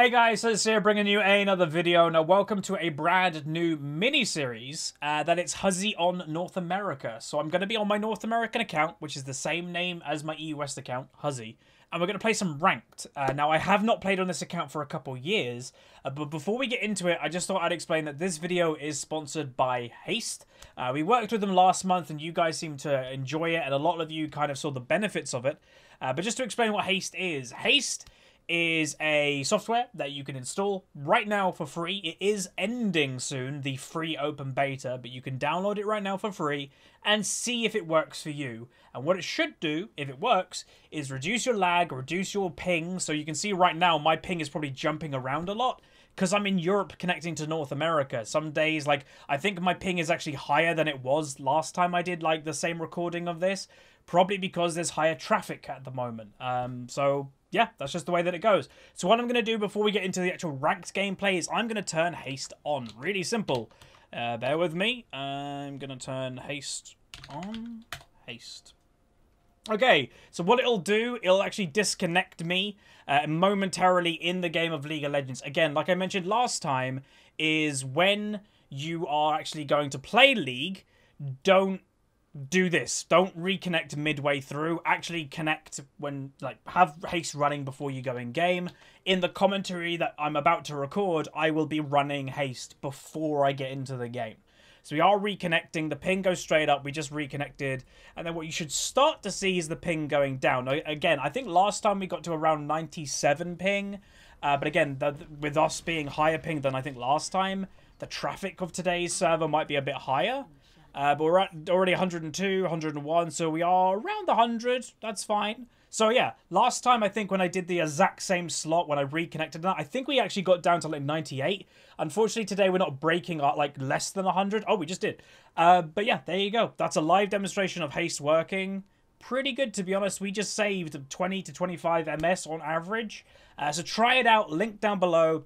Hey guys, it's here bringing you another video. Now, welcome to a brand new mini-series uh, that it's Huzzy on North America. So I'm going to be on my North American account, which is the same name as my EU West account, Huzzy. And we're going to play some Ranked. Uh, now, I have not played on this account for a couple years, uh, but before we get into it, I just thought I'd explain that this video is sponsored by Haste. Uh, we worked with them last month, and you guys seem to enjoy it, and a lot of you kind of saw the benefits of it. Uh, but just to explain what Haste is, Haste is a software that you can install right now for free. It is ending soon, the free open beta, but you can download it right now for free and see if it works for you. And what it should do, if it works, is reduce your lag, reduce your ping. So you can see right now my ping is probably jumping around a lot because I'm in Europe connecting to North America. Some days, like, I think my ping is actually higher than it was last time I did, like, the same recording of this. Probably because there's higher traffic at the moment. Um, so yeah, that's just the way that it goes. So what I'm going to do before we get into the actual ranked gameplay is I'm going to turn haste on. Really simple. Uh, bear with me. I'm going to turn haste on. Haste. Okay, so what it'll do, it'll actually disconnect me uh, momentarily in the game of League of Legends. Again, like I mentioned last time, is when you are actually going to play League, don't do this. Don't reconnect midway through. Actually connect when, like, have haste running before you go in game. In the commentary that I'm about to record, I will be running haste before I get into the game. So we are reconnecting. The ping goes straight up. We just reconnected. And then what you should start to see is the ping going down. Again, I think last time we got to around 97 ping. Uh, but again, the, with us being higher ping than I think last time, the traffic of today's server might be a bit higher. Uh, but we're at already 102, 101, so we are around the 100. That's fine. So yeah, last time I think when I did the exact same slot when I reconnected that, I think we actually got down to like 98. Unfortunately today we're not breaking at like less than 100. Oh, we just did. Uh, but yeah, there you go. That's a live demonstration of haste working. Pretty good to be honest. We just saved 20 to 25 MS on average. Uh, so try it out. Link down below.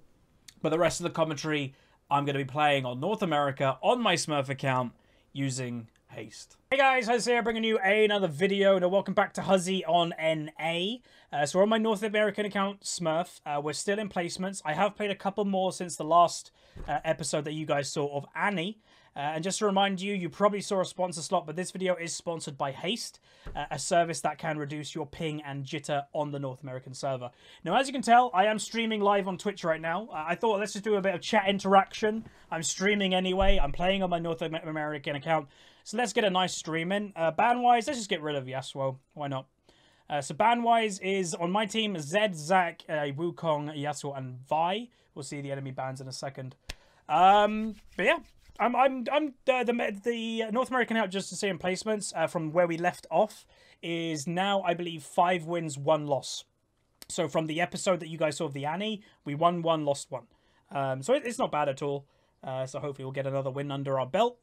But the rest of the commentary I'm going to be playing on North America on my Smurf account using haste. Hey guys, Huzzy here bringing you another video and welcome back to Huzzy on NA. Uh, so on my North American account, Smurf, uh, we're still in placements. I have played a couple more since the last uh, episode that you guys saw of Annie. Uh, and just to remind you, you probably saw a sponsor slot, but this video is sponsored by Haste, uh, a service that can reduce your ping and jitter on the North American server. Now, as you can tell, I am streaming live on Twitch right now. Uh, I thought let's just do a bit of chat interaction. I'm streaming anyway. I'm playing on my North American account. So let's get a nice stream in. Uh, ban-wise, let's just get rid of Yasuo. Why not? Uh, so ban-wise is on my team, Zed, Zac, uh, Wukong, Yasuo, and Vi. We'll see the enemy bans in a second. Um, but yeah, I'm I'm I'm uh, the the North American out just to see in placements uh, from where we left off is now I believe five wins, one loss. So from the episode that you guys saw of the Annie, we won one, lost one. Um, so it, it's not bad at all. Uh, so hopefully we'll get another win under our belt.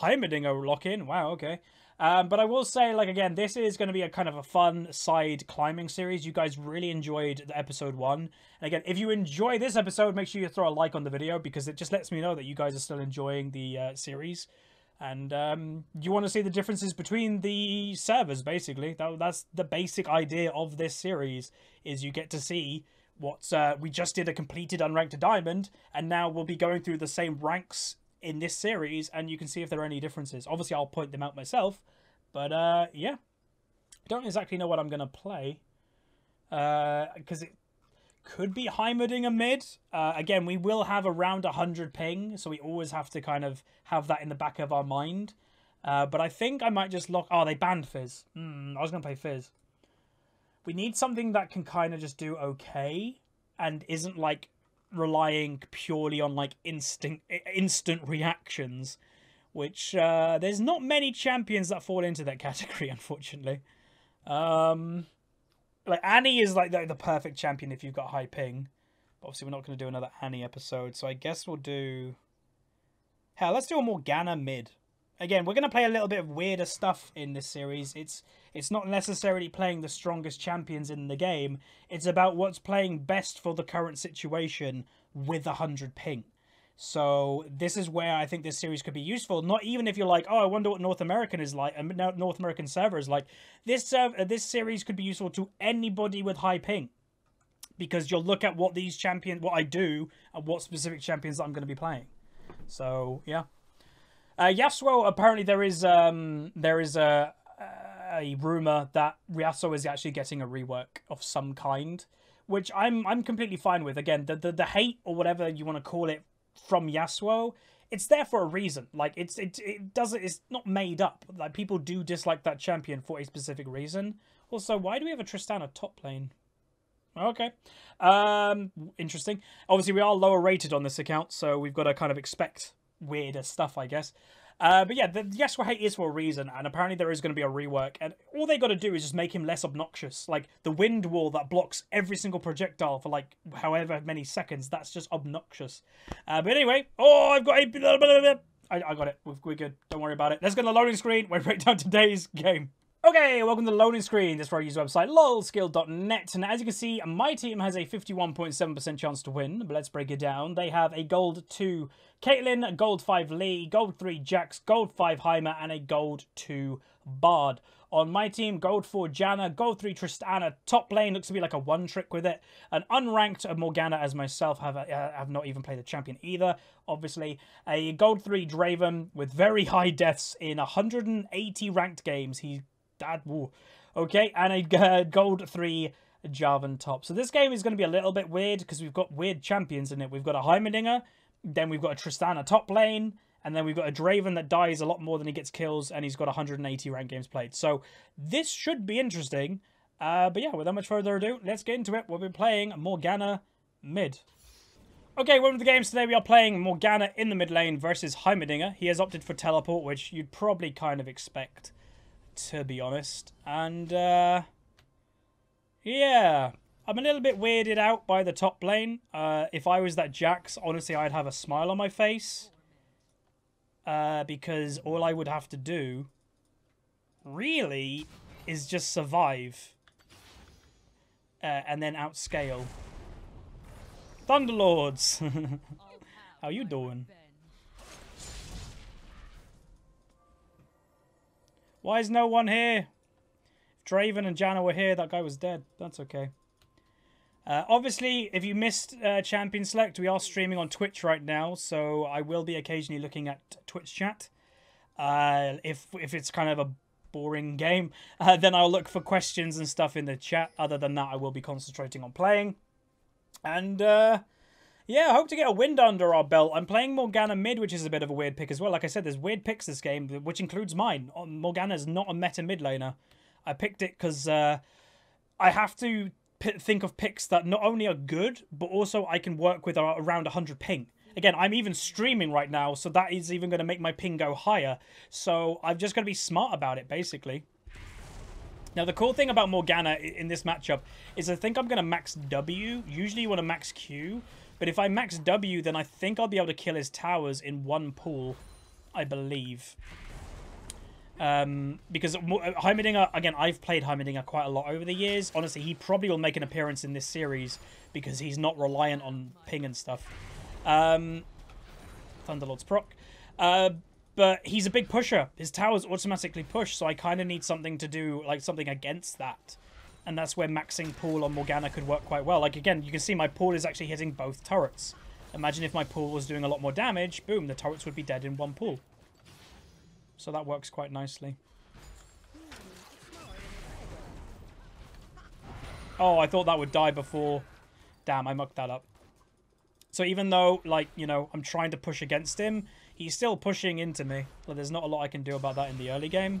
Heimerdinger lock in. Wow, okay. Um, but I will say, like, again, this is going to be a kind of a fun side climbing series. You guys really enjoyed the episode one. And again, if you enjoy this episode, make sure you throw a like on the video because it just lets me know that you guys are still enjoying the uh, series. And um, you want to see the differences between the servers, basically. That, that's the basic idea of this series, is you get to see what uh, we just did a completed unranked diamond, and now we'll be going through the same ranks in this series, and you can see if there are any differences. Obviously, I'll point them out myself, but uh, yeah. I don't exactly know what I'm going to play, because uh, it could be Heimerdinger a mid. Uh, again, we will have around 100 ping, so we always have to kind of have that in the back of our mind. Uh, but I think I might just lock... Oh, they banned Fizz. Mm, I was going to play Fizz. We need something that can kind of just do okay and isn't like relying purely on like instant instant reactions which uh, there's not many champions that fall into that category unfortunately. Um like annie is like the, the perfect champion if you've got high ping. But obviously we're not going to do another annie episode so i guess we'll do hell let's do a morgana mid again we're going to play a little bit of weirder stuff in this series it's it's not necessarily playing the strongest champions in the game. It's about what's playing best for the current situation with 100 ping. So this is where I think this series could be useful. Not even if you're like, oh, I wonder what North American is like, and North American server is like. This uh, this series could be useful to anybody with high ping, because you'll look at what these champions, what I do, and what specific champions I'm going to be playing. So yeah. Uh, Yasuo, apparently there is um there is a a rumor that Yasuo is actually getting a rework of some kind, which I'm I'm completely fine with. Again, the the, the hate or whatever you want to call it from Yasuo, it's there for a reason. Like it's it it doesn't it's not made up. Like people do dislike that champion for a specific reason. Also, why do we have a Tristana top lane? Okay. Um interesting. Obviously we are lower rated on this account, so we've got to kind of expect weirder stuff, I guess. Uh, but yeah, the Yasuo hate is for a reason, and apparently there is going to be a rework, and all they got to do is just make him less obnoxious. Like, the wind wall that blocks every single projectile for, like, however many seconds, that's just obnoxious. Uh, but anyway, oh, I've got a... I, I got it. We're good. Don't worry about it. Let's go to the loading screen. We'll break down today's game. Okay, welcome to the loading screen. This is our user website, lolskill.net. And as you can see, my team has a 51.7% chance to win, but let's break it down. They have a gold 2 Caitlyn, gold 5 Lee, gold 3 Jax, gold 5 Heimer, and a gold 2 Bard. On my team, gold 4 Janna, gold 3 Tristana, top lane looks to be like a one trick with it. An unranked Morgana as myself, have, uh, have not even played a champion either, obviously. A gold 3 Draven with very high deaths in 180 ranked games. He that woo. Okay, and a uh, gold three Jarvan top. So this game is going to be a little bit weird because we've got weird champions in it. We've got a Heimerdinger, then we've got a Tristana top lane, and then we've got a Draven that dies a lot more than he gets kills, and he's got 180 rank games played. So this should be interesting. Uh, but yeah, without much further ado, let's get into it. We'll be playing Morgana mid. Okay, welcome to the games. Today we are playing Morgana in the mid lane versus Heimerdinger. He has opted for teleport, which you'd probably kind of expect to be honest. And, uh, yeah, I'm a little bit weirded out by the top lane. Uh, if I was that Jax, honestly, I'd have a smile on my face. Uh, because all I would have to do, really, is just survive. Uh, and then outscale. Thunderlords! How you doing? Why is no one here? If Draven and Janna were here, that guy was dead. That's okay. Uh, obviously, if you missed uh, Champion Select, we are streaming on Twitch right now, so I will be occasionally looking at Twitch chat. Uh, if if it's kind of a boring game, uh, then I'll look for questions and stuff in the chat. Other than that, I will be concentrating on playing. And uh, yeah, I hope to get a wind under our belt. I'm playing Morgana mid, which is a bit of a weird pick as well. Like I said, there's weird picks this game, which includes mine. Uh, Morgana's not a meta mid laner. I picked it because uh, I have to think of picks that not only are good, but also I can work with around 100 ping. Again, I'm even streaming right now, so that is even going to make my ping go higher. So I've just got to be smart about it, basically. Now, the cool thing about Morgana in this matchup is I think I'm going to max W. Usually you want to max Q, but if I max W, then I think I'll be able to kill his towers in one pool, I believe. Um, because Heimerdinger, again, I've played Heimerdinger quite a lot over the years. Honestly, he probably will make an appearance in this series because he's not reliant on ping and stuff. Um, Thunderlord's proc. Uh, but he's a big pusher. His towers automatically push, so I kind of need something to do, like something against that and that's where maxing pool on Morgana could work quite well. Like, again, you can see my pool is actually hitting both turrets. Imagine if my pool was doing a lot more damage, boom, the turrets would be dead in one pool. So that works quite nicely. Oh, I thought that would die before. Damn, I mucked that up. So even though, like, you know, I'm trying to push against him, he's still pushing into me. But there's not a lot I can do about that in the early game.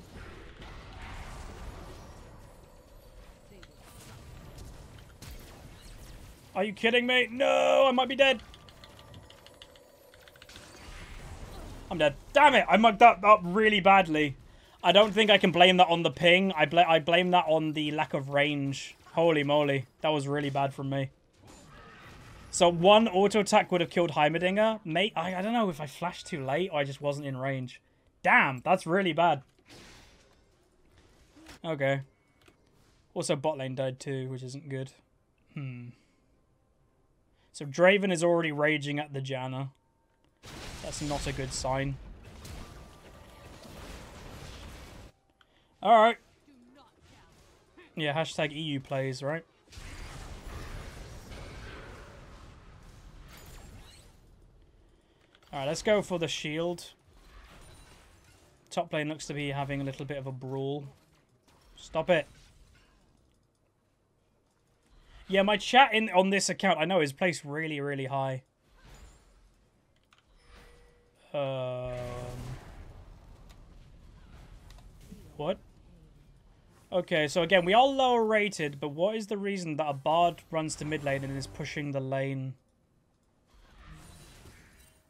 Are you kidding me? No, I might be dead. I'm dead. Damn it, I mugged that up really badly. I don't think I can blame that on the ping. I, bl I blame that on the lack of range. Holy moly, that was really bad from me. So one auto attack would have killed Heimerdinger. Mate, I, I don't know if I flashed too late or I just wasn't in range. Damn, that's really bad. Okay. Also bot lane died too, which isn't good. Hmm. So Draven is already raging at the Janna. That's not a good sign. Alright. Yeah, hashtag EU plays, right? Alright, let's go for the shield. Top lane looks to be having a little bit of a brawl. Stop it. Yeah, my chat in on this account, I know, is placed really, really high. Um, what? Okay, so again, we are lower rated, but what is the reason that a bard runs to mid lane and is pushing the lane?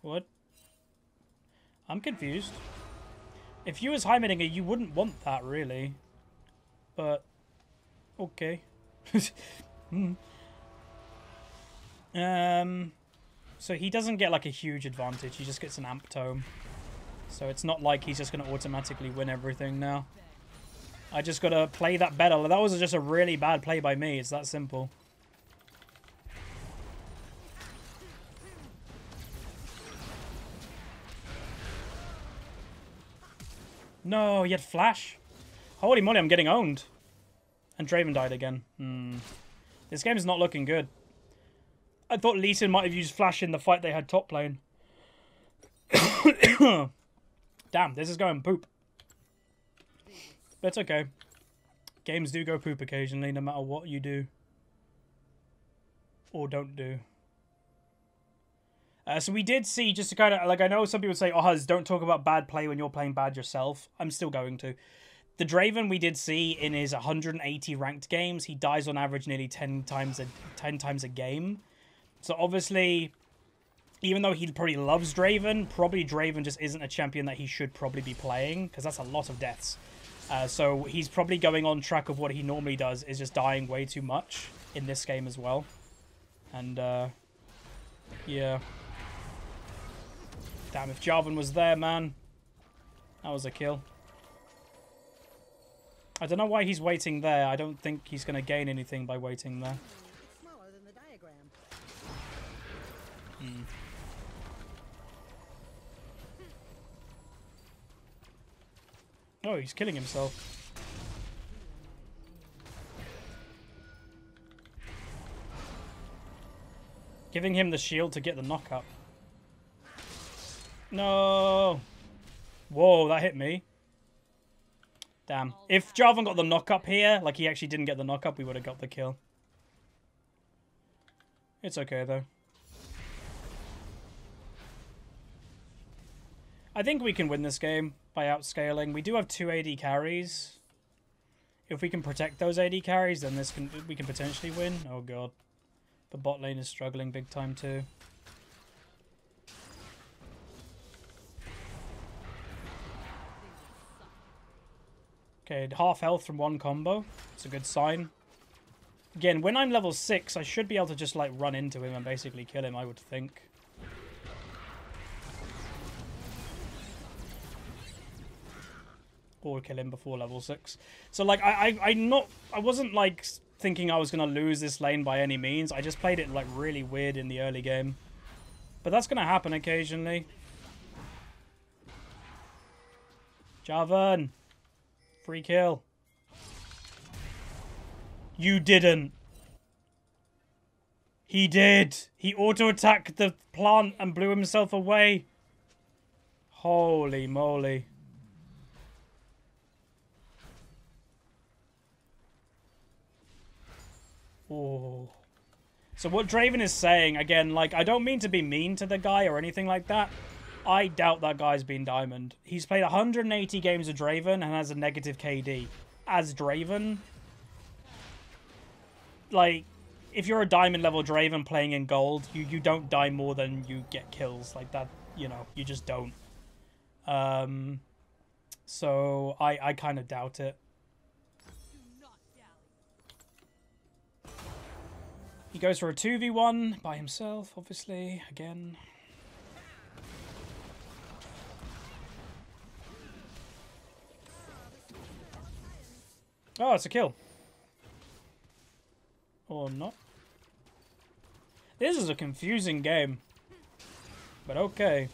What? I'm confused. If you was Heimerdinger, you wouldn't want that, really. But, okay. hmm. Um, so he doesn't get, like, a huge advantage. He just gets an amp tome. So it's not like he's just going to automatically win everything now. I just got to play that better. That was just a really bad play by me. It's that simple. No, he had flash. Holy moly, I'm getting owned. And Draven died again. Hmm. This game is not looking good. I thought Lee Sin might have used flash in the fight they had top lane. Damn, this is going poop. It's okay. Games do go poop occasionally, no matter what you do. Or don't do. Uh, so we did see, just to kind of, like, I know some people say, oh, don't talk about bad play when you're playing bad yourself. I'm still going to. The Draven we did see in his 180 ranked games, he dies on average nearly 10 times a 10 times a game. So obviously, even though he probably loves Draven, probably Draven just isn't a champion that he should probably be playing, because that's a lot of deaths. Uh, so he's probably going on track of what he normally does, is just dying way too much in this game as well. And, uh, yeah. Damn, if Jarvan was there, man. That was a kill. I don't know why he's waiting there. I don't think he's going to gain anything by waiting there. Hmm. Oh, he's killing himself. Giving him the shield to get the knockup. No. Whoa, that hit me. Damn. If Jarvan got the knock-up here, like he actually didn't get the knock-up, we would have got the kill. It's okay, though. I think we can win this game by outscaling. We do have two AD carries. If we can protect those AD carries, then this can we can potentially win. Oh god. The bot lane is struggling big time too. Okay, half health from one combo. It's a good sign. Again, when I'm level 6, I should be able to just, like, run into him and basically kill him, I would think. Or kill him before level 6. So, like, I, I, I not... I wasn't, like, thinking I was going to lose this lane by any means. I just played it, like, really weird in the early game. But that's going to happen occasionally. Jarvan! Free kill. You didn't. He did. He auto-attacked the plant and blew himself away. Holy moly. Oh. So what Draven is saying, again, like, I don't mean to be mean to the guy or anything like that, I doubt that guy's been Diamond. He's played 180 games of Draven and has a negative KD. As Draven, like, if you're a Diamond level Draven playing in Gold, you, you don't die more than you get kills. Like that, you know, you just don't. Um, so I, I kind of doubt it. He goes for a 2v1 by himself, obviously, again. Oh, it's a kill. Or not. This is a confusing game. But okay.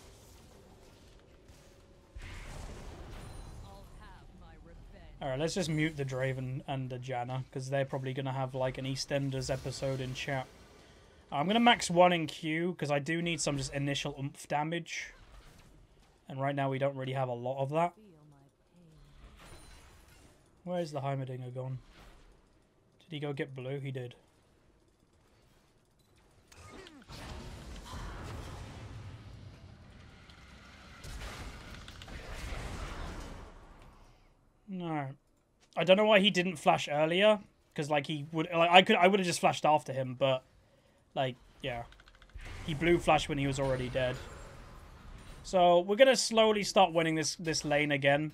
Alright, let's just mute the Draven and the Janna, because they're probably going to have like an EastEnders episode in chat. I'm going to max 1 in Q, because I do need some just initial oomph damage And right now we don't really have a lot of that. Where's the Heimerdinger gone? Did he go get blue? He did. No. I don't know why he didn't flash earlier. Because, like, he would... Like, I could... I would have just flashed after him, but... Like, yeah. He blue flash when he was already dead. So, we're going to slowly start winning this, this lane again.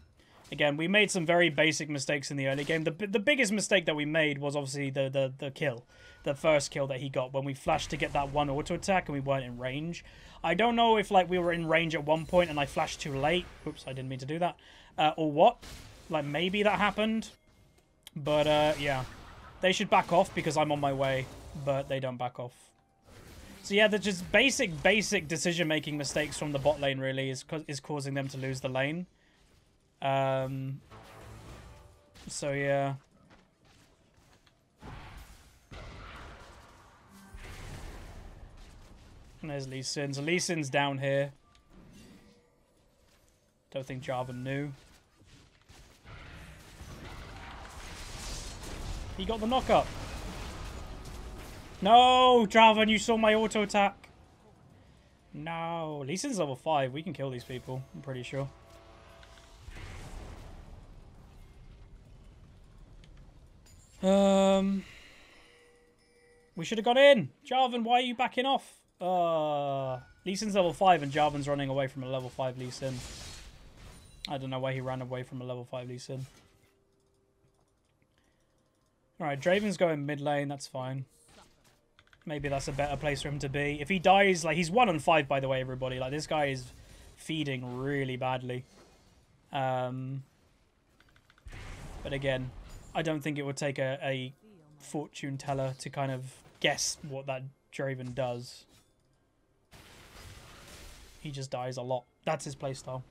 Again, we made some very basic mistakes in the early game. The, the biggest mistake that we made was obviously the, the, the kill. The first kill that he got when we flashed to get that one auto attack and we weren't in range. I don't know if like we were in range at one point and I flashed too late. Oops, I didn't mean to do that. Uh, or what. Like maybe that happened. But uh, yeah. They should back off because I'm on my way. But they don't back off. So yeah, they're just basic, basic decision-making mistakes from the bot lane really is, is causing them to lose the lane. Um, so yeah. And there's Lee Sin. So Lee Sin's down here. Don't think Jarvan knew. He got the knockup. No, Jarvan, you saw my auto attack. No, Lee Sin's level 5. We can kill these people, I'm pretty sure. Um, we should have got in. Jarvan, why are you backing off? Uh, Lee Sin's level 5 and Jarvan's running away from a level 5 Lee Sin. I don't know why he ran away from a level 5 Lee Sin. Alright, Draven's going mid lane, that's fine. Maybe that's a better place for him to be. If he dies, like, he's 1 on 5, by the way, everybody. Like, this guy is feeding really badly. Um, but again, I don't think it would take a, a fortune teller to kind of guess what that Draven does. He just dies a lot. That's his playstyle.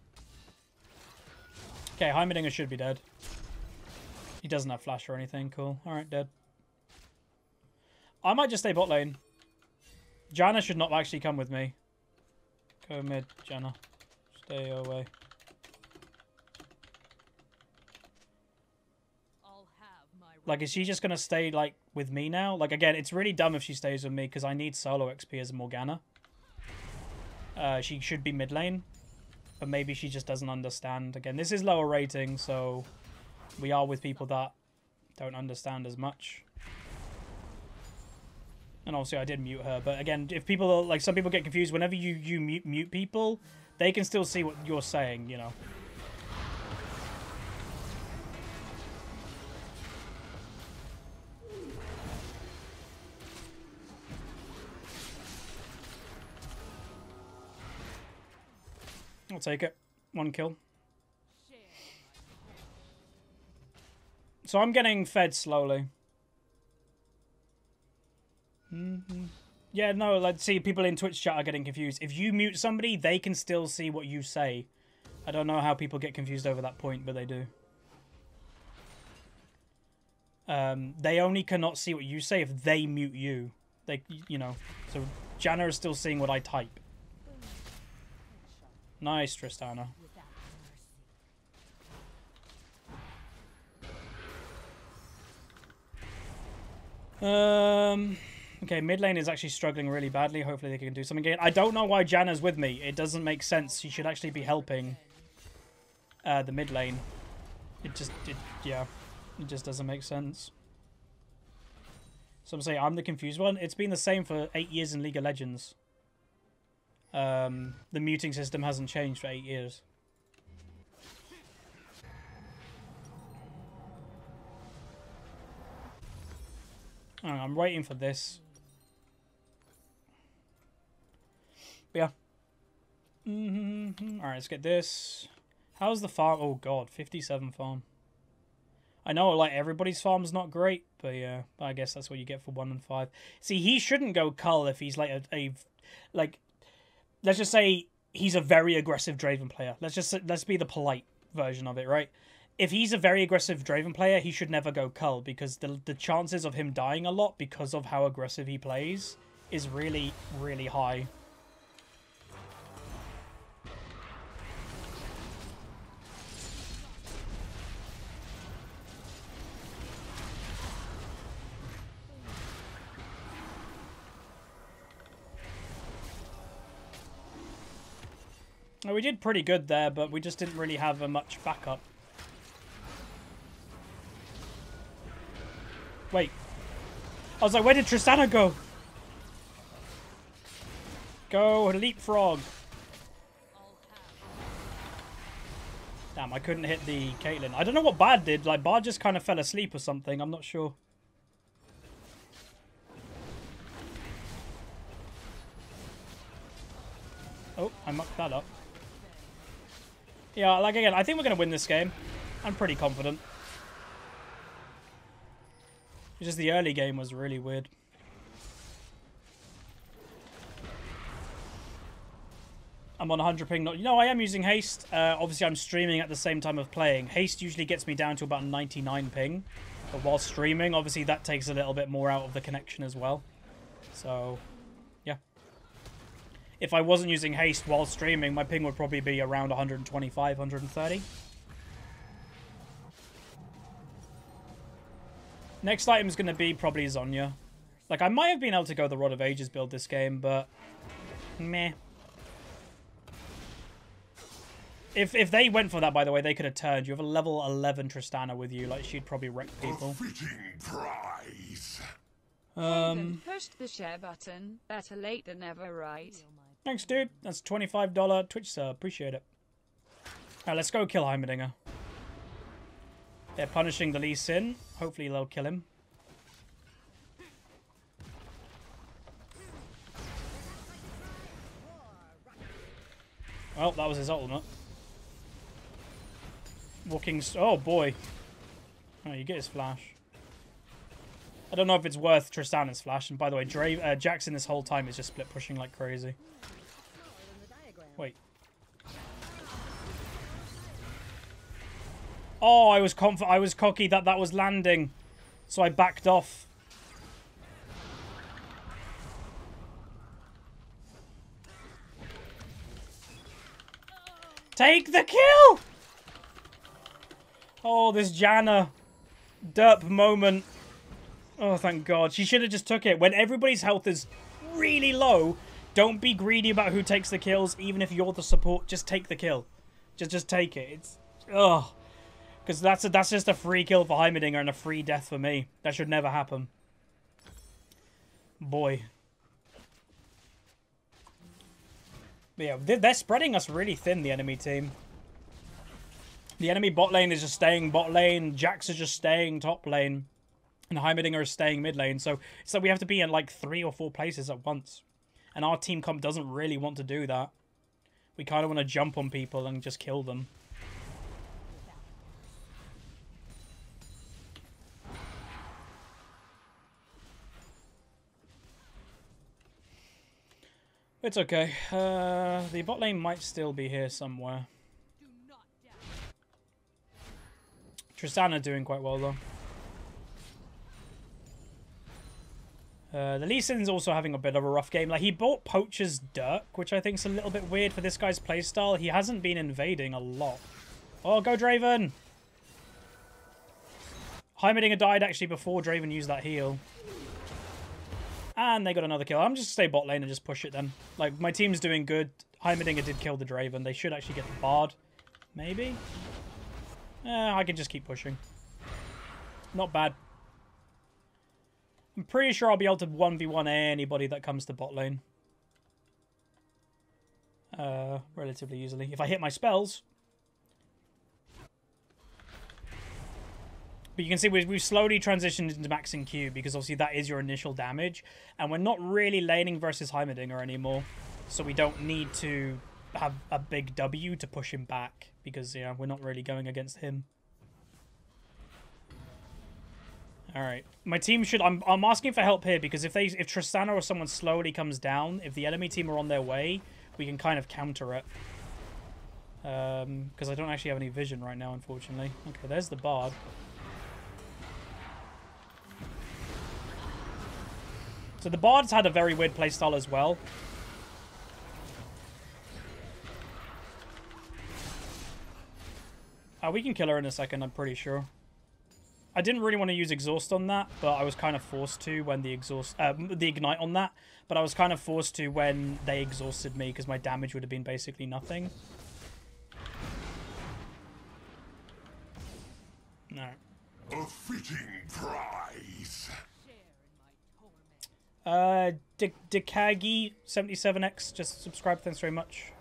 Okay, Heimerdinger should be dead. He doesn't have flash or anything. Cool. Alright, dead. I might just stay bot lane. Janna should not actually come with me. Go mid, Janna. Stay away. Like, is she just going to stay, like, with me now? Like, again, it's really dumb if she stays with me because I need solo XP as a Morgana. Uh, she should be mid lane. But maybe she just doesn't understand. Again, this is lower rating, so we are with people that don't understand as much. And obviously I did mute her. But again, if people, are, like, some people get confused. Whenever you, you mute, mute people, they can still see what you're saying, you know. I'll take it. One kill. So I'm getting fed slowly. Mm -hmm. Yeah, no, let's see, people in Twitch chat are getting confused. If you mute somebody, they can still see what you say. I don't know how people get confused over that point, but they do. Um, they only cannot see what you say if they mute you. They, you know, so Janna is still seeing what I type. Nice, Tristana. Um, okay, mid lane is actually struggling really badly. Hopefully they can do something again. I don't know why Janna's with me. It doesn't make sense. She should actually be helping uh, the mid lane. It just, it, yeah, it just doesn't make sense. So I'm saying I'm the confused one. It's been the same for eight years in League of Legends. Um, the muting system hasn't changed for eight years. I'm waiting for this. But yeah. Mm -hmm. Alright, let's get this. How's the farm? Oh god, 57 farm. I know, like, everybody's farm's not great, but yeah, I guess that's what you get for 1 and 5. See, he shouldn't go Cull if he's, like, a, a like, let's just say he's a very aggressive Draven player. Let's just let's be the polite version of it, right? If he's a very aggressive Draven player, he should never go Cull because the the chances of him dying a lot because of how aggressive he plays is really really high. We did pretty good there, but we just didn't really have a much backup. Wait. I was like, where did Tristana go? Go, leapfrog. Damn, I couldn't hit the Caitlyn. I don't know what Bard did. Like, Bard just kind of fell asleep or something. I'm not sure. Oh, I mucked that up. Yeah, like again, I think we're going to win this game. I'm pretty confident. It's just the early game was really weird. I'm on 100 ping. No, I am using haste. Uh, obviously, I'm streaming at the same time of playing. Haste usually gets me down to about 99 ping. But while streaming, obviously, that takes a little bit more out of the connection as well. So. If I wasn't using haste while streaming, my ping would probably be around 125, 130. Next item is going to be probably Zhonya. Like, I might have been able to go the Rod of Ages build this game, but... Meh. If if they went for that, by the way, they could have turned. You have a level 11 Tristana with you. Like, she'd probably wreck people. prize. Um, pushed the share button. Better late than never, right? Thanks, dude. That's $25 Twitch sub. Appreciate it. Alright, let's go kill Heimerdinger. They're punishing the Lee Sin. Hopefully they'll kill him. Well, that was his ultimate. Walking... Oh, boy. Oh, you get his flash. I don't know if it's worth Tristana's flash. And by the way, Dra uh, Jackson this whole time is just split pushing like crazy. Oh, I was conf I was cocky that that was landing. So I backed off. Take the kill! Oh, this Janna derp moment. Oh, thank God. She should have just took it. When everybody's health is really low, don't be greedy about who takes the kills, even if you're the support. Just take the kill. Just just take it. It's... Ugh. Because that's, that's just a free kill for Heimerdinger and a free death for me. That should never happen. Boy. But yeah, they're spreading us really thin, the enemy team. The enemy bot lane is just staying bot lane. Jax is just staying top lane. And Heimerdinger is staying mid lane. So like we have to be in like three or four places at once. And our team comp doesn't really want to do that. We kind of want to jump on people and just kill them. It's okay. Uh, the bot lane might still be here somewhere. Tristana doing quite well, though. Uh, the Lee Sin's also having a bit of a rough game. Like, he bought Poacher's Dirk, which I think is a little bit weird for this guy's playstyle. He hasn't been invading a lot. Oh, go Draven! Heimerdinger died actually before Draven used that heal. And they got another kill. I'm just stay bot lane and just push it then. Like, my team's doing good. Heimerdinger did kill the Draven. They should actually get the Bard. Maybe? Eh, I can just keep pushing. Not bad. I'm pretty sure I'll be able to 1v1 anybody that comes to bot lane. Uh, relatively easily. If I hit my spells. But you can see we've, slowly transitioned into maxing Q because obviously that is your initial damage. And we're not really laning versus Heimerdinger anymore. So we don't need to have a big W to push him back because yeah, we're not really going against him. All right, my team should. I'm I'm asking for help here because if they if Tristana or someone slowly comes down, if the enemy team are on their way, we can kind of counter it. Um, because I don't actually have any vision right now, unfortunately. Okay, there's the bard. So the bard's had a very weird playstyle as well. Uh, we can kill her in a second, I'm pretty sure. I didn't really want to use exhaust on that, but I was kind of forced to when the exhaust, uh, the ignite on that. But I was kind of forced to when they exhausted me because my damage would have been basically nothing. No. A fitting prize. Uh, Decagi77x, just subscribe. Thanks very much.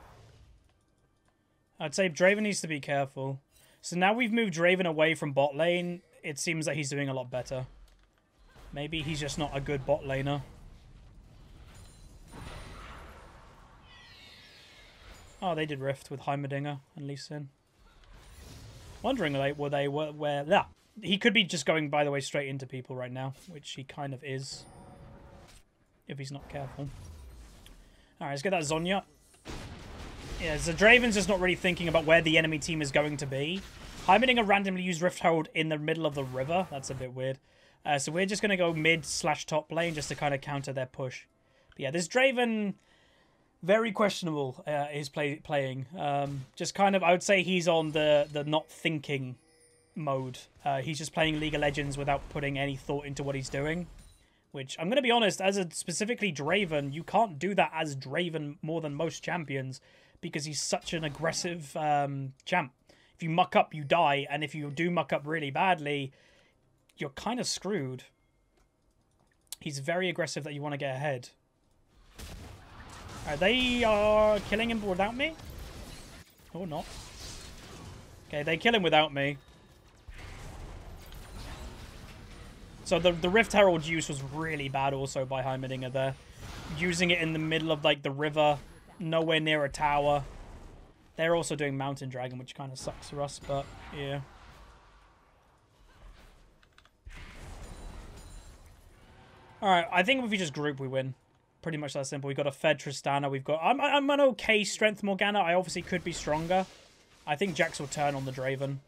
I'd say Draven needs to be careful. So now we've moved Draven away from bot lane. It seems that he's doing a lot better. Maybe he's just not a good bot laner. Oh, they did Rift with Heimerdinger and Lee Sin. Wondering, like, were they were where? Yeah, he could be just going, by the way, straight into people right now, which he kind of is, if he's not careful. All right, let's get that Zhonya. Yeah, Draven's just not really thinking about where the enemy team is going to be. Heimerdinger randomly used Rift Herald in the middle of the river. That's a bit weird. Uh, so we're just going to go mid slash top lane just to kind of counter their push. But yeah, this Draven very questionable uh, his play playing. Um, just kind of, I would say he's on the the not thinking mode. Uh, he's just playing League of Legends without putting any thought into what he's doing. Which I'm going to be honest, as a specifically Draven, you can't do that as Draven more than most champions because he's such an aggressive um, champ. If you muck up, you die, and if you do muck up really badly, you're kind of screwed. He's very aggressive that you want to get ahead. Right, they are killing him without me? Or not. Okay, they kill him without me. So the, the Rift Herald use was really bad also by Heimerdinger there. Using it in the middle of like the river, nowhere near a tower. They're also doing Mountain Dragon, which kind of sucks for us, but yeah. Alright, I think if we just group, we win pretty much that simple. We've got a Fed Tristana. We've got... I'm, I'm an okay strength Morgana. I obviously could be stronger. I think Jax will turn on the Draven.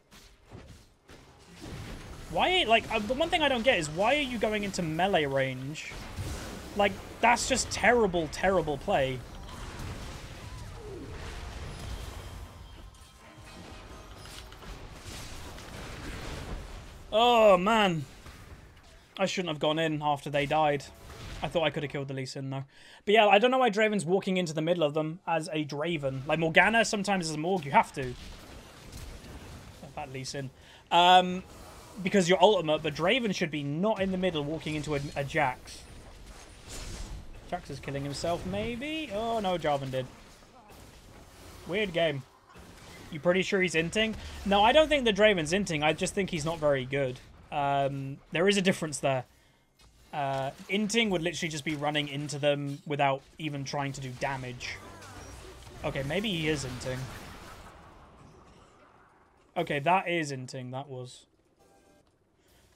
Why... Like, uh, the one thing I don't get is why are you going into melee range? Like, that's just terrible, terrible play. Oh, man. I shouldn't have gone in after they died. I thought I could have killed the Lee Sin, though. But yeah, I don't know why Draven's walking into the middle of them as a Draven. Like, Morgana sometimes as a Morg, you have to. That Lee Sin. Um, because you're ultimate, but Draven should be not in the middle walking into a, a Jax. Jax is killing himself, maybe? Oh, no, Jarvan did. Weird game. You pretty sure he's inting? No, I don't think the Draven's inting. I just think he's not very good. Um, there is a difference there. Uh, inting would literally just be running into them without even trying to do damage. Okay, maybe he is inting. Okay, that is inting. That was.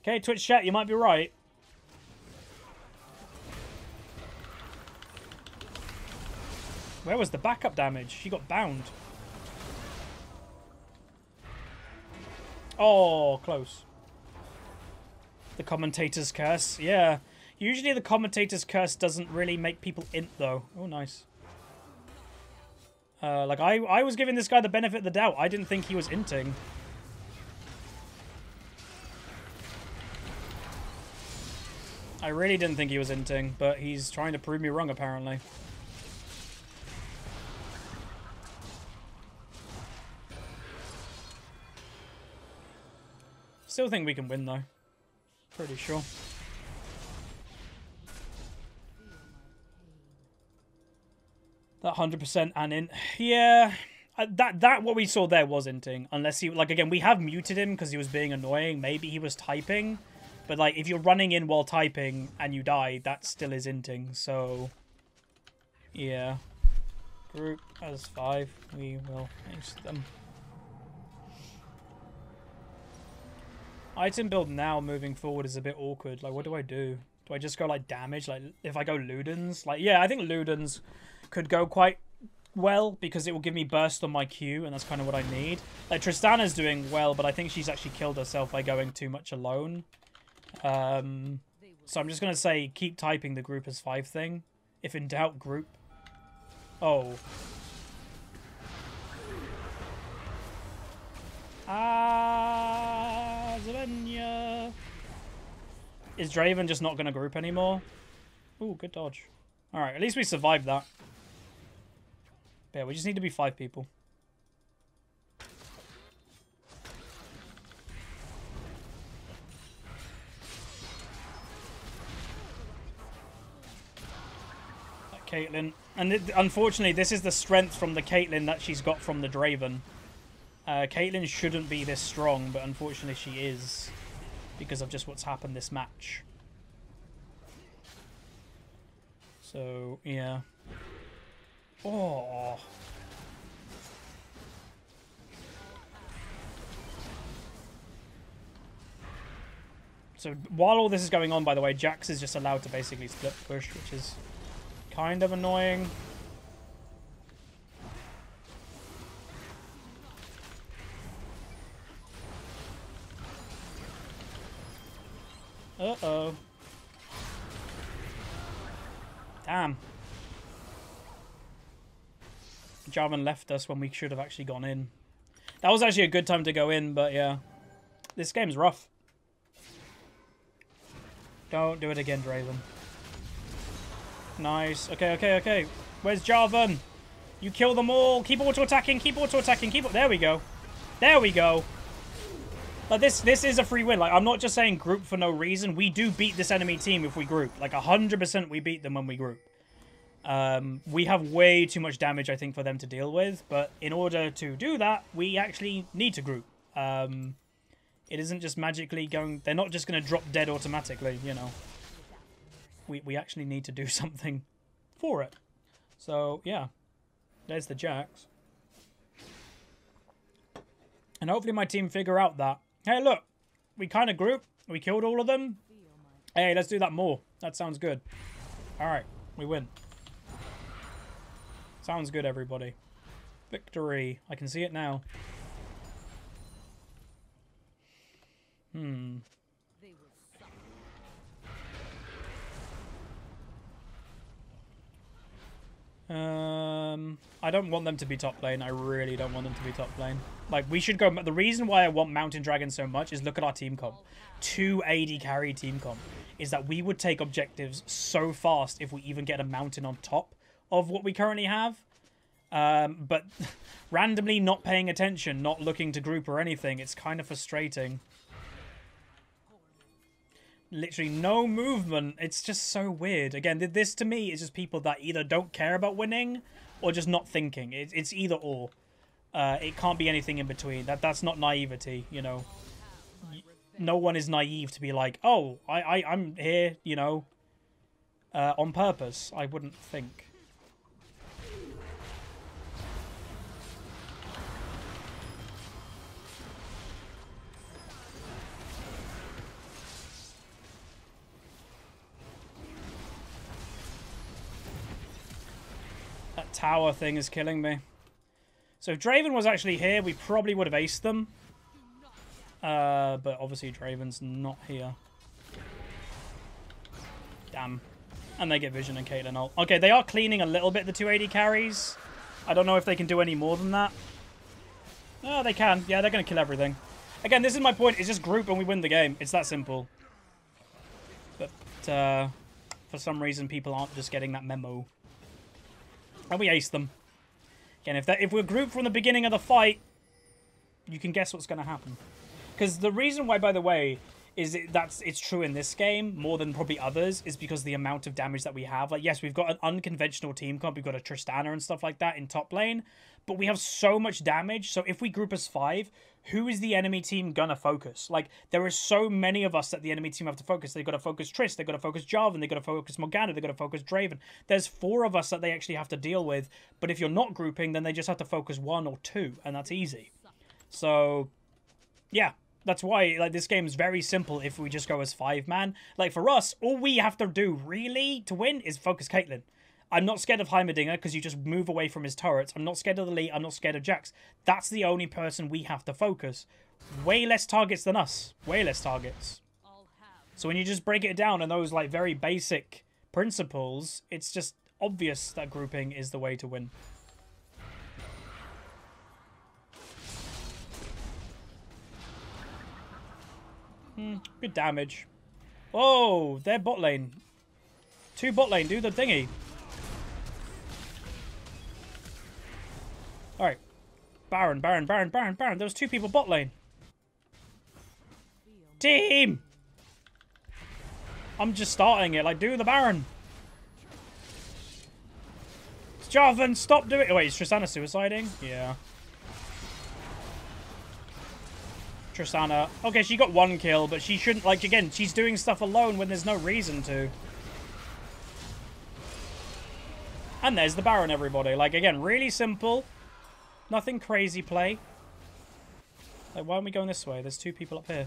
Okay, Twitch chat, you might be right. Where was the backup damage? She got bound. Oh, close. The commentator's curse. Yeah. Usually the commentator's curse doesn't really make people int, though. Oh, nice. Uh, like, I, I was giving this guy the benefit of the doubt. I didn't think he was inting. I really didn't think he was inting, but he's trying to prove me wrong, apparently. Still think we can win, though. Pretty sure. That 100% and in. Yeah. Uh, that that what we saw there was inting. Unless he like again we have muted him because he was being annoying. Maybe he was typing, but like if you're running in while typing and you die, that still is inting. So yeah, group as five. We will ace them. Item build now moving forward is a bit awkward. Like, what do I do? Do I just go, like, damage? Like, if I go Ludens? Like, yeah, I think Ludens could go quite well because it will give me burst on my Q, and that's kind of what I need. Like, Tristana's doing well, but I think she's actually killed herself by going too much alone. Um, so I'm just going to say keep typing the group as five thing. If in doubt, group. Oh. Ah, Zhonya. Is Draven just not going to group anymore? Ooh, good dodge. Alright, at least we survived that. But yeah, we just need to be five people. Caitlyn. And it, unfortunately, this is the strength from the Caitlyn that she's got from the Draven. Uh, Caitlyn shouldn't be this strong, but unfortunately she is. Because of just what's happened this match. So, yeah. Oh. So while all this is going on, by the way, Jax is just allowed to basically split push, which is kind of annoying. Uh-oh. Damn. Jarvan left us when we should have actually gone in. That was actually a good time to go in, but yeah. This game's rough. Don't do it again, Draven. Nice. Okay, okay, okay. Where's Jarvan? You kill them all. Keep auto-attacking, keep auto-attacking, keep... There we go. There we go. Like, this this is a free win. Like, I'm not just saying group for no reason. We do beat this enemy team if we group. Like, 100% we beat them when we group. Um, we have way too much damage, I think, for them to deal with. But in order to do that, we actually need to group. Um, it isn't just magically going... They're not just going to drop dead automatically, you know. We, we actually need to do something for it. So, yeah. There's the Jax. And hopefully my team figure out that. Hey, look. We kind of group. We killed all of them. Hey, let's do that more. That sounds good. Alright. We win. Sounds good, everybody. Victory. I can see it now. Hmm. Um, I don't want them to be top lane. I really don't want them to be top lane. Like, we should go... The reason why I want Mountain Dragon so much is look at our team comp. Two AD carry team comp. Is that we would take objectives so fast if we even get a mountain on top of what we currently have. Um, but randomly not paying attention, not looking to group or anything, it's kind of frustrating. Literally no movement. It's just so weird. Again, this to me is just people that either don't care about winning or just not thinking. It, it's either or. Uh, it can't be anything in between. That That's not naivety, you know. No one is naive to be like, oh, I, I, I'm here, you know, uh, on purpose. I wouldn't think. Tower thing is killing me. So if Draven was actually here, we probably would have aced them. Uh, but obviously Draven's not here. Damn. And they get Vision and Caitlyn ult. Okay, they are cleaning a little bit, the two AD carries. I don't know if they can do any more than that. Oh, they can. Yeah, they're going to kill everything. Again, this is my point. It's just group and we win the game. It's that simple. But uh, for some reason, people aren't just getting that memo. And we ace them. Again, if that if we're grouped from the beginning of the fight, you can guess what's going to happen. Because the reason why, by the way, is it, that's it's true in this game more than probably others is because the amount of damage that we have. Like, yes, we've got an unconventional team comp. We've got a Tristana and stuff like that in top lane, but we have so much damage. So if we group as five, who is the enemy team gonna focus? Like, there are so many of us that the enemy team have to focus. They've got to focus Triss, they've got to focus Jarvan, they've got to focus Morgana, they've got to focus Draven. There's four of us that they actually have to deal with, but if you're not grouping, then they just have to focus one or two, and that's easy. So, yeah, that's why like this game is very simple if we just go as five man. Like for us, all we have to do really to win is focus Caitlyn. I'm not scared of Heimerdinger because you just move away from his turrets. I'm not scared of the Lee. I'm not scared of Jax. That's the only person we have to focus. Way less targets than us. Way less targets. So when you just break it down in those like very basic principles, it's just obvious that grouping is the way to win. Hmm, good damage. Oh, they're bot lane. Two bot lane, do the thingy. Alright. Baron, Baron, Baron, Baron, Baron. There was two people bot lane. Team! I'm just starting it. Like, do the Baron. Jarvan, stop doing it. Wait, is Tristana suiciding? Yeah. Tristana. Okay, she got one kill, but she shouldn't, like, again, she's doing stuff alone when there's no reason to. And there's the Baron, everybody. Like, again, really simple. Nothing crazy play. Like, why aren't we going this way? There's two people up here.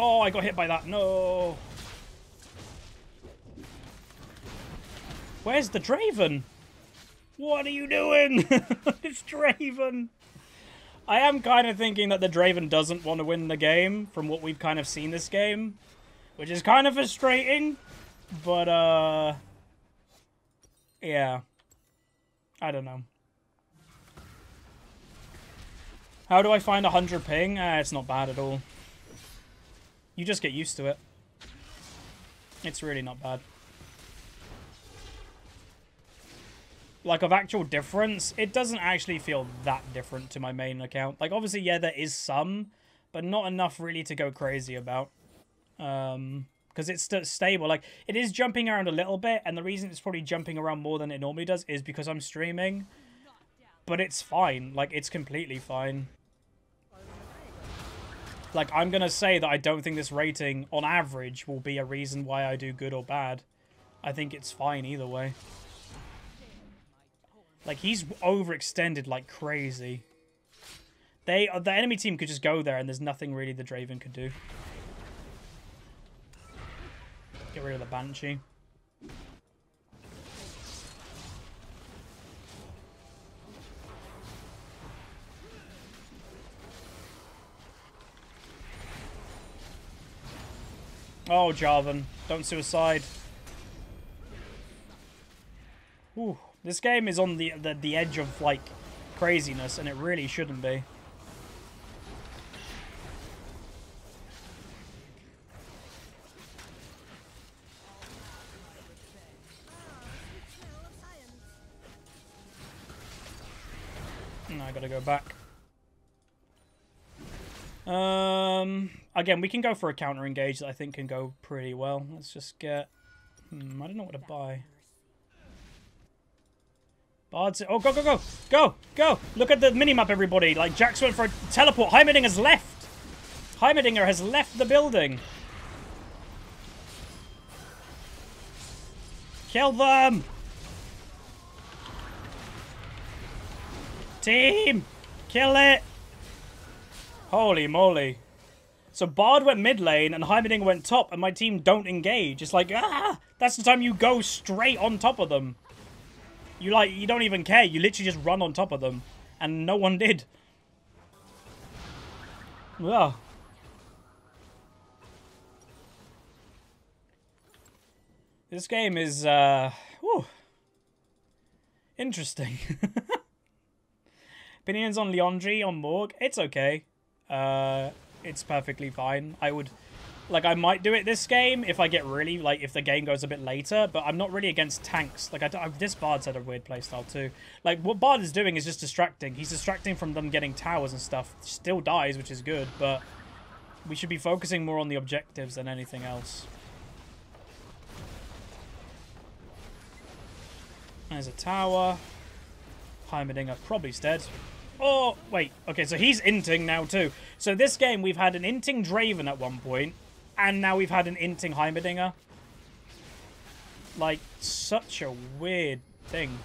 Oh, I got hit by that. No. Where's the Draven? What are you doing? it's Draven. I am kind of thinking that the Draven doesn't want to win the game from what we've kind of seen this game. Which is kind of frustrating. But, uh... Yeah. I don't know. How do I find a 100 ping? Ah, it's not bad at all. You just get used to it. It's really not bad. Like, of actual difference, it doesn't actually feel that different to my main account. Like, obviously, yeah, there is some, but not enough really to go crazy about. Um, because it's st stable. Like, it is jumping around a little bit, and the reason it's probably jumping around more than it normally does is because I'm streaming. But it's fine. Like, it's completely fine. Like, I'm going to say that I don't think this rating, on average, will be a reason why I do good or bad. I think it's fine either way. Like, he's overextended like crazy. They, uh, The enemy team could just go there and there's nothing really the Draven could do. Get rid of the Banshee. Oh, Jarvan. Don't suicide. Ooh, this game is on the, the, the edge of, like, craziness, and it really shouldn't be. I gotta go back. Um, again, we can go for a counter engage that I think can go pretty well. Let's just get... Hmm, I don't know what to buy. Bard's... Oh, go, go, go! Go! Go! Look at the minimap, everybody! Like, Jax went for a teleport. Heimerdinger has left! Heimerdinger has left the building. Kill them! Team! Kill it! Holy moly. So Bard went mid lane and Heimerdinger went top and my team don't engage. It's like, ah! That's the time you go straight on top of them. You like, you don't even care. You literally just run on top of them. And no one did. Well. This game is, uh, whew, interesting. Opinions on Liandry, on Morg, it's okay. Uh, it's perfectly fine. I would, like, I might do it this game if I get really, like, if the game goes a bit later, but I'm not really against tanks. Like, I, I, this Bard's had a weird playstyle too. Like, what Bard is doing is just distracting. He's distracting from them getting towers and stuff. Still dies, which is good, but we should be focusing more on the objectives than anything else. There's a tower. Heimerdinger probably dead. Oh, wait. Okay, so he's inting now too. So this game, we've had an inting Draven at one point, and now we've had an inting Heimerdinger. Like, such a weird thing.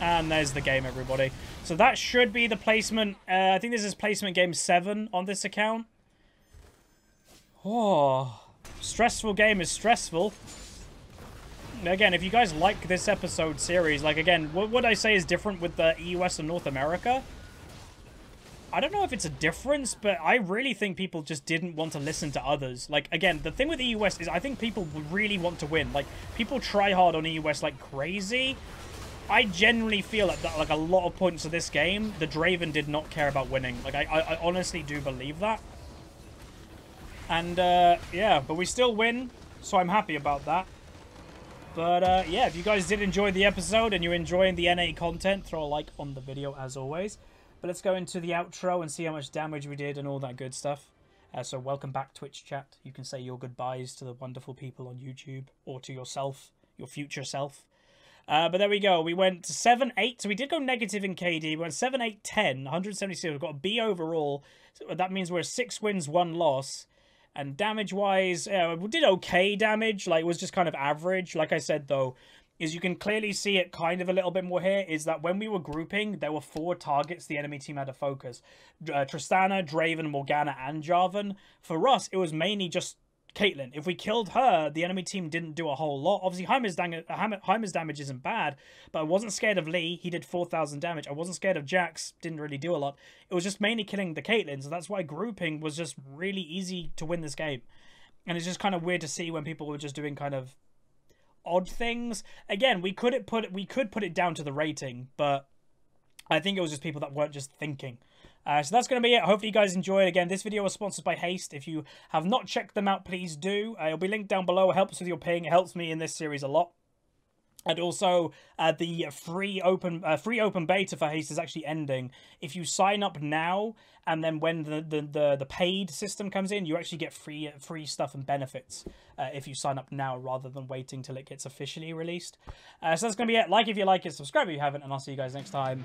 And there's the game, everybody. So that should be the placement. Uh, I think this is placement game 7 on this account. Oh, stressful game is stressful again, if you guys like this episode series, like, again, what would I say is different with the US and North America? I don't know if it's a difference, but I really think people just didn't want to listen to others. Like, again, the thing with EUS is I think people really want to win. Like, people try hard on EUS like crazy. I genuinely feel like that, like a lot of points of this game, the Draven did not care about winning. Like, I, I, I honestly do believe that. And, uh, yeah, but we still win, so I'm happy about that. But, uh, yeah, if you guys did enjoy the episode and you're enjoying the NA content, throw a like on the video as always. But let's go into the outro and see how much damage we did and all that good stuff. Uh, so welcome back, Twitch chat. You can say your goodbyes to the wonderful people on YouTube or to yourself, your future self. Uh, but there we go. We went 7 8. So we did go negative in KD. We went 7 8 10, 176. We've got a B overall. So that means we're 6 wins, 1 loss. And damage wise, uh, we did okay damage. Like, it was just kind of average. Like I said, though, is you can clearly see it kind of a little bit more here, is that when we were grouping, there were four targets the enemy team had to focus. Uh, Tristana, Draven, Morgana, and Jarvan. For us, it was mainly just Caitlyn. If we killed her, the enemy team didn't do a whole lot. Obviously, Heimer's, Heimer's damage isn't bad, but I wasn't scared of Lee. He did 4,000 damage. I wasn't scared of Jax. Didn't really do a lot. It was just mainly killing the Caitlyn, so that's why grouping was just really easy to win this game. And it's just kind of weird to see when people were just doing kind of odd things. Again, we could put it, we could put it down to the rating, but I think it was just people that weren't just thinking. Uh, so that's going to be it. Hopefully you guys enjoyed. Again, this video was sponsored by Haste. If you have not checked them out, please do. Uh, it'll be linked down below. It helps with your ping. It helps me in this series a lot. And also, uh, the free open uh, free open beta for Haste is actually ending. If you sign up now, and then when the, the, the, the paid system comes in, you actually get free free stuff and benefits uh, if you sign up now rather than waiting till it gets officially released. Uh, so that's going to be it. Like if you like it, subscribe if you haven't, and I'll see you guys next time.